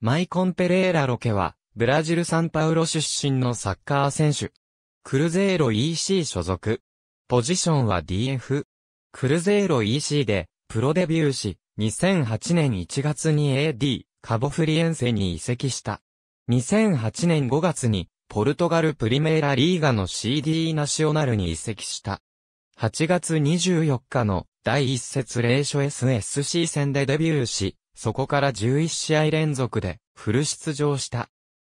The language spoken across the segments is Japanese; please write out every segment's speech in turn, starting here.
マイコン・ペレーラ・ロケは、ブラジル・サンパウロ出身のサッカー選手。クルゼーロ EC 所属。ポジションは DF。クルゼーロ EC で、プロデビューし、2008年1月に AD、カボフリエンセに移籍した。2008年5月に、ポルトガルプリメーラリーガの CD ナショナルに移籍した。8月24日の第一節0所 SSC 戦でデビューし、そこから11試合連続でフル出場した。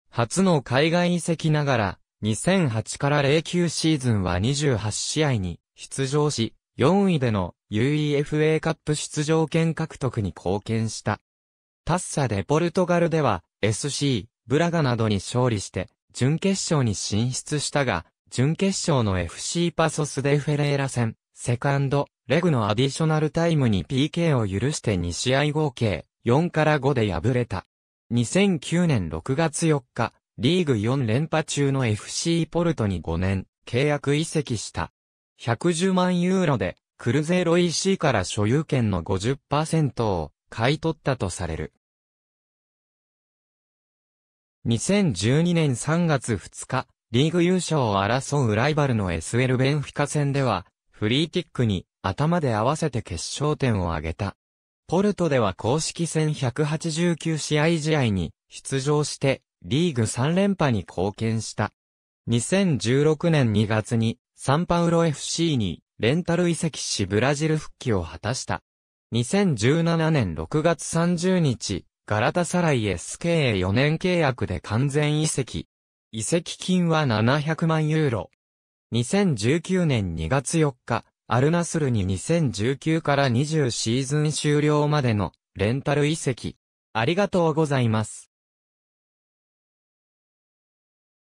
初の海外移籍ながら、2008から09シーズンは28試合に出場し、4位での UEFA カップ出場権獲得に貢献した。タッサでポルトガルでは SC、ブラガなどに勝利して準決勝に進出したが、準決勝の FC パソスデフェレーラ戦、セカンド、レグのアディショナルタイムに PK を許して2試合合計、4から5で敗れた。2009年6月4日、リーグ4連覇中の FC ポルトに5年、契約移籍した。110万ユーロで、クルゼーロ EC から所有権の50%を買い取ったとされる。2012年3月2日、リーグ優勝を争うライバルの SL ベンフィカ戦では、フリーキックに頭で合わせて決勝点を挙げた。ポルトでは公式戦189試合試合に出場して、リーグ3連覇に貢献した。2016年2月にサンパウロ FC にレンタル移籍しブラジル復帰を果たした。2017年6月30日、ガラタサライ SK4 年契約で完全移籍。移籍金は700万ユーロ。2019年2月4日、アルナスルに2019から20シーズン終了までのレンタル遺跡。ありがとうございます。